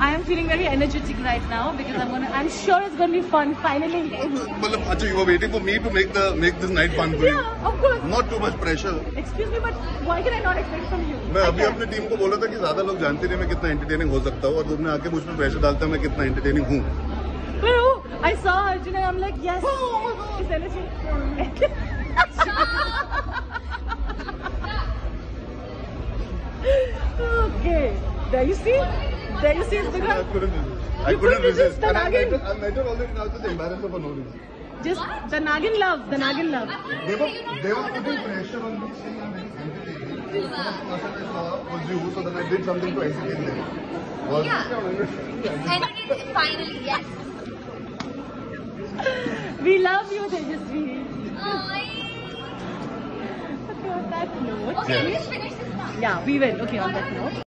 I am feeling very energetic right now because I'm gonna. I'm sure it's gonna be fun. Finally. मतलब अच्छा you were waiting for me to make the make this night fun for you. Yeah, of course. Not too much pressure. Excuse me, but why can I not expect from you? मैं अभी. अपनी team को बोला था कि ज़्यादा लोग जानते नहीं मैं कितना एंटरटेनिंग हो सकता हूँ और तुमने आके मुझ पर प्रेशर डालता मैं कितना एंटरटेनिंग हूँ oh, I saw Arjun and I'm like, yes. His energy. okay. There you see. There you see. It's I couldn't resist. I You couldn't couldn't resist resist. the And I met, nagging. her- I met her already now just embarrassed her for no reason. just the Nagin love. The Nagin love. They were, they were putting pressure on me saying I'm very entertaining. The first person I saw was you, so then I did something to entertain them. Was Yeah. And finally, yes. We love you, Tejasvi. Oh, Okay, on that note. okay, Yeah. let's finish this now. Yeah, we will. Okay, on that note.